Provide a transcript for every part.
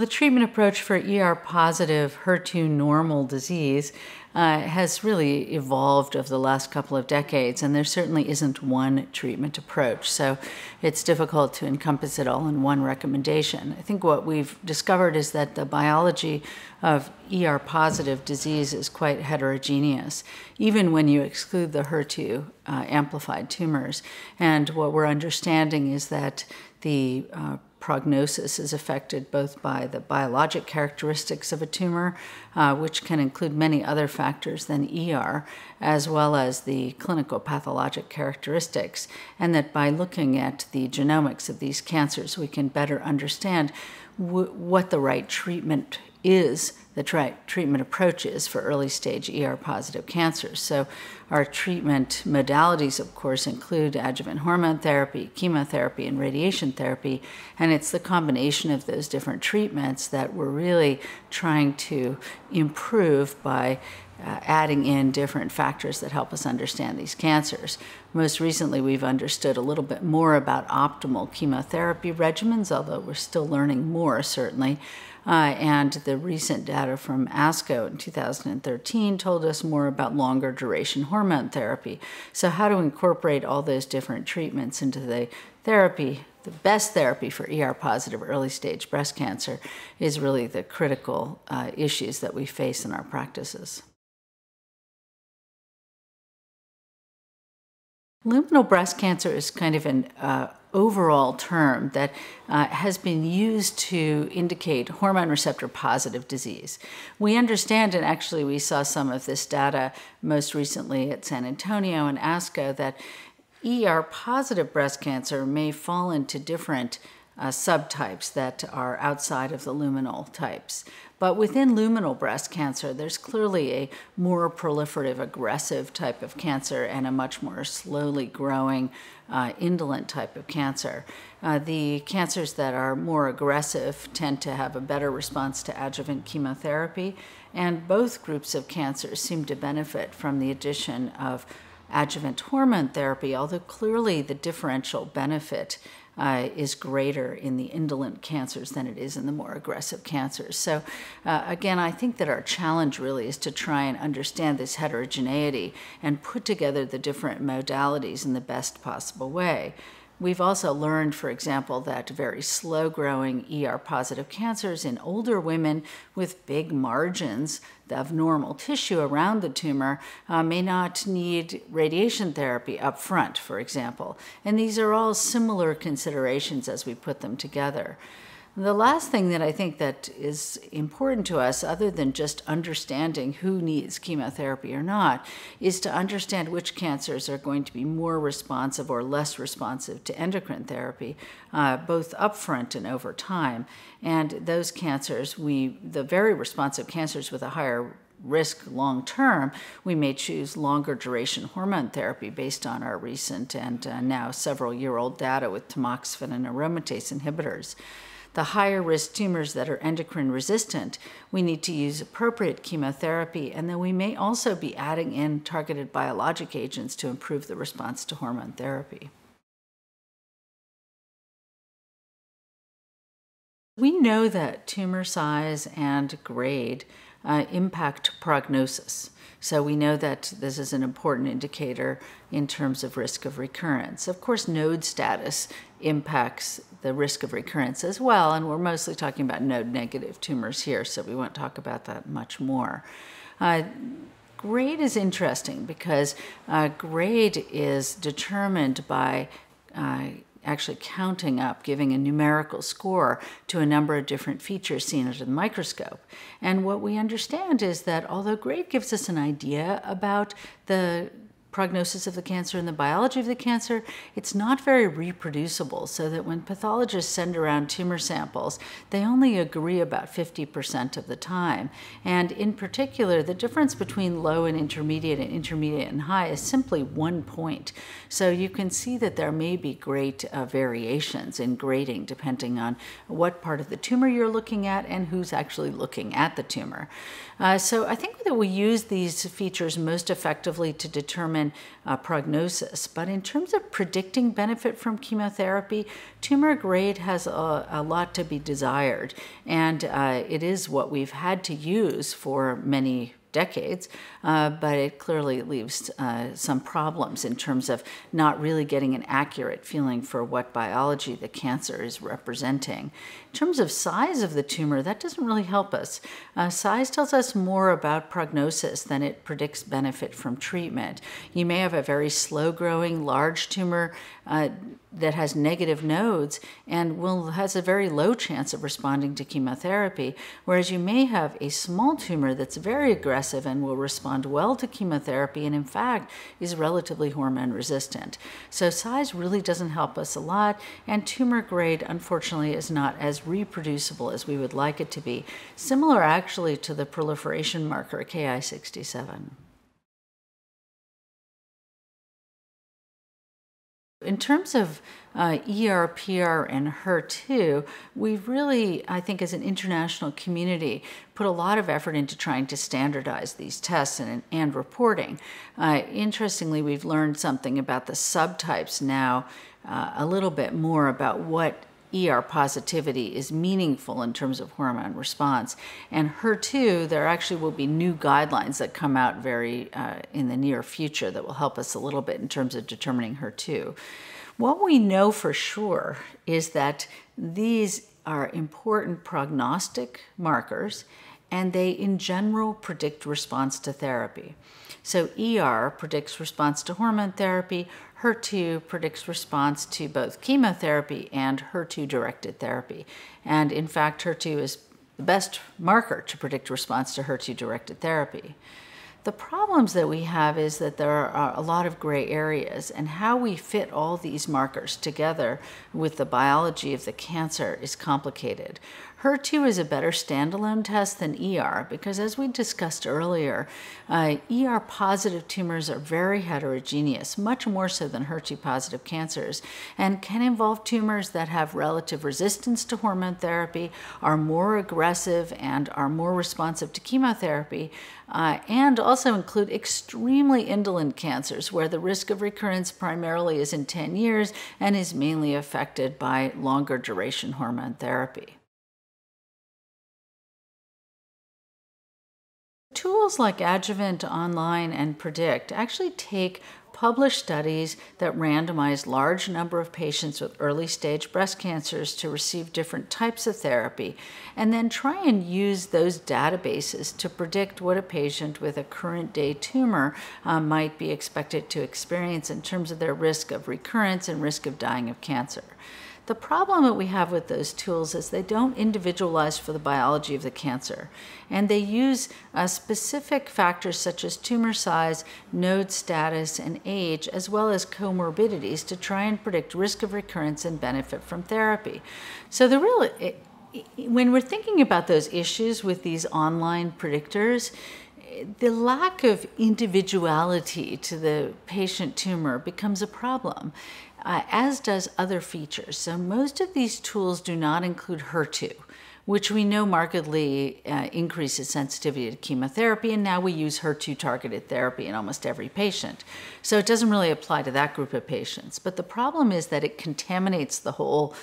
The treatment approach for ER positive, HER2 normal disease uh, has really evolved over the last couple of decades, and there certainly isn't one treatment approach. So it's difficult to encompass it all in one recommendation. I think what we've discovered is that the biology of ER positive disease is quite heterogeneous, even when you exclude the HER2 uh, amplified tumors. And what we're understanding is that the uh, prognosis is affected both by the biologic characteristics of a tumor, uh, which can include many other factors than ER, as well as the clinical pathologic characteristics, and that by looking at the genomics of these cancers, we can better understand what the right treatment is the treatment approaches for early stage ER positive cancers. So, our treatment modalities, of course, include adjuvant hormone therapy, chemotherapy, and radiation therapy. And it's the combination of those different treatments that we're really trying to improve by uh, adding in different factors that help us understand these cancers. Most recently, we've understood a little bit more about optimal chemotherapy regimens, although we're still learning more, certainly. Uh, and the recent data from ASCO in 2013 told us more about longer duration hormone therapy. So, how to incorporate all those different treatments into the therapy, the best therapy for ER positive early stage breast cancer, is really the critical uh, issues that we face in our practices. Luminal breast cancer is kind of an uh, overall term that uh, has been used to indicate hormone receptor positive disease. We understand, and actually we saw some of this data most recently at San Antonio and ASCO, that ER positive breast cancer may fall into different uh, subtypes that are outside of the luminal types. But within luminal breast cancer, there's clearly a more proliferative, aggressive type of cancer and a much more slowly growing, uh, indolent type of cancer. Uh, the cancers that are more aggressive tend to have a better response to adjuvant chemotherapy, and both groups of cancers seem to benefit from the addition of adjuvant hormone therapy, although clearly the differential benefit uh, is greater in the indolent cancers than it is in the more aggressive cancers. So, uh, again, I think that our challenge really is to try and understand this heterogeneity and put together the different modalities in the best possible way. We've also learned, for example, that very slow growing ER positive cancers in older women with big margins of normal tissue around the tumor uh, may not need radiation therapy up front, for example. And these are all similar considerations as we put them together. The last thing that I think that is important to us, other than just understanding who needs chemotherapy or not, is to understand which cancers are going to be more responsive or less responsive to endocrine therapy, uh, both upfront and over time. And those cancers, we the very responsive cancers with a higher risk long term, we may choose longer duration hormone therapy based on our recent and uh, now several year old data with tamoxifen and aromatase inhibitors the higher risk tumors that are endocrine resistant, we need to use appropriate chemotherapy, and then we may also be adding in targeted biologic agents to improve the response to hormone therapy. We know that tumor size and grade uh, impact prognosis. So we know that this is an important indicator in terms of risk of recurrence. Of course, node status impacts the risk of recurrence as well, and we're mostly talking about node negative tumors here, so we won't talk about that much more. Uh, grade is interesting because uh, grade is determined by uh, actually counting up, giving a numerical score to a number of different features seen under the microscope. And what we understand is that although grade gives us an idea about the prognosis of the cancer and the biology of the cancer, it's not very reproducible. So that when pathologists send around tumor samples, they only agree about 50% of the time. And in particular, the difference between low and intermediate and intermediate and high is simply one point. So you can see that there may be great uh, variations in grading depending on what part of the tumor you're looking at and who's actually looking at the tumor. Uh, so I think that we use these features most effectively to determine common uh, prognosis. But in terms of predicting benefit from chemotherapy, tumor grade has a, a lot to be desired. And uh, it is what we've had to use for many decades, uh, but it clearly leaves uh, some problems in terms of not really getting an accurate feeling for what biology the cancer is representing. In terms of size of the tumor, that doesn't really help us. Uh, size tells us more about prognosis than it predicts benefit from treatment. You may have a very slow growing large tumor uh, that has negative nodes and will has a very low chance of responding to chemotherapy, whereas you may have a small tumor that's very aggressive and will respond well to chemotherapy and in fact is relatively hormone resistant. So size really doesn't help us a lot and tumor grade unfortunately is not as reproducible as we would like it to be, similar actually to the proliferation marker Ki67. In terms of uh, ER, PR, and HER2, we've really, I think, as an international community, put a lot of effort into trying to standardize these tests and, and reporting. Uh, interestingly, we've learned something about the subtypes now, uh, a little bit more about what ER positivity is meaningful in terms of hormone response. And HER2, there actually will be new guidelines that come out very uh, in the near future that will help us a little bit in terms of determining HER2. What we know for sure is that these are important prognostic markers and they in general predict response to therapy. So ER predicts response to hormone therapy, HER2 predicts response to both chemotherapy and HER2 directed therapy. And in fact, HER2 is the best marker to predict response to HER2 directed therapy. The problems that we have is that there are a lot of gray areas, and how we fit all these markers together with the biology of the cancer is complicated. HER2 is a better standalone test than ER because, as we discussed earlier, uh, ER positive tumors are very heterogeneous, much more so than HER2 positive cancers, and can involve tumors that have relative resistance to hormone therapy, are more aggressive, and are more responsive to chemotherapy, uh, and also include extremely indolent cancers where the risk of recurrence primarily is in 10 years and is mainly affected by longer duration hormone therapy. Tools like Adjuvant Online and Predict actually take published studies that randomize large number of patients with early stage breast cancers to receive different types of therapy and then try and use those databases to predict what a patient with a current day tumor uh, might be expected to experience in terms of their risk of recurrence and risk of dying of cancer. The problem that we have with those tools is they don't individualize for the biology of the cancer. And they use uh, specific factors such as tumor size, node status, and age, as well as comorbidities to try and predict risk of recurrence and benefit from therapy. So the real, it, when we're thinking about those issues with these online predictors, the lack of individuality to the patient tumor becomes a problem uh, as does other features. So most of these tools do not include HER2, which we know markedly uh, increases sensitivity to chemotherapy, and now we use HER2 targeted therapy in almost every patient. So it doesn't really apply to that group of patients. But the problem is that it contaminates the whole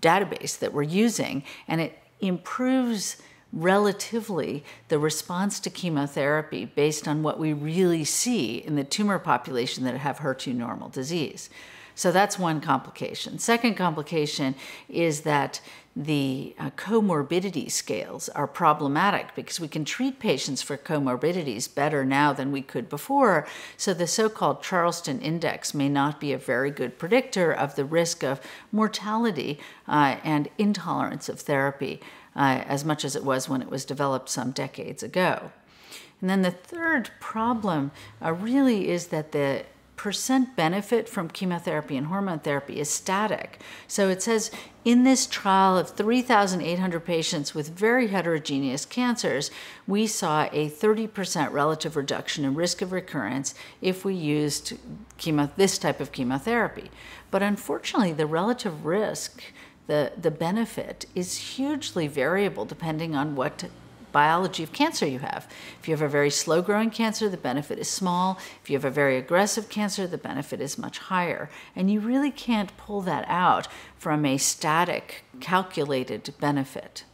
database that we're using, and it improves relatively the response to chemotherapy based on what we really see in the tumor population that have HER2 normal disease. So that's one complication. Second complication is that the uh, comorbidity scales are problematic because we can treat patients for comorbidities better now than we could before. So the so called Charlson index may not be a very good predictor of the risk of mortality uh, and intolerance of therapy uh, as much as it was when it was developed some decades ago. And then the third problem uh, really is that the percent benefit from chemotherapy and hormone therapy is static. So it says in this trial of 3,800 patients with very heterogeneous cancers, we saw a 30% relative reduction in risk of recurrence if we used chemo, this type of chemotherapy. But unfortunately, the relative risk, the, the benefit, is hugely variable depending on what biology of cancer you have. If you have a very slow growing cancer, the benefit is small. If you have a very aggressive cancer, the benefit is much higher. And you really can't pull that out from a static, calculated benefit.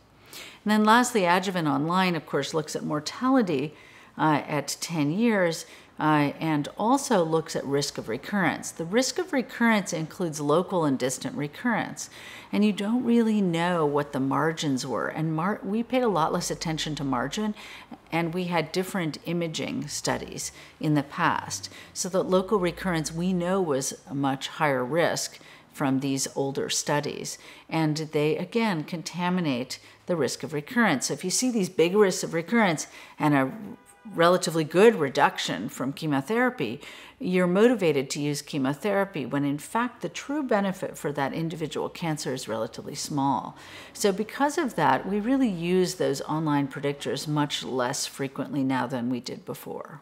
And then lastly, Adjuvant Online, of course, looks at mortality uh, at 10 years uh, and also looks at risk of recurrence. The risk of recurrence includes local and distant recurrence, and you don't really know what the margins were. And mar- we paid a lot less attention to margin, and we had different imaging studies in the past. So that local recurrence we know was a much higher risk from these older studies. And they, again, contaminate the risk of recurrence. So if you see these big risks of recurrence and a relatively good reduction from chemotherapy, you're motivated to use chemotherapy when in fact the true benefit for that individual cancer is relatively small. So, because of that, we really use those online predictors much less frequently now than we did before.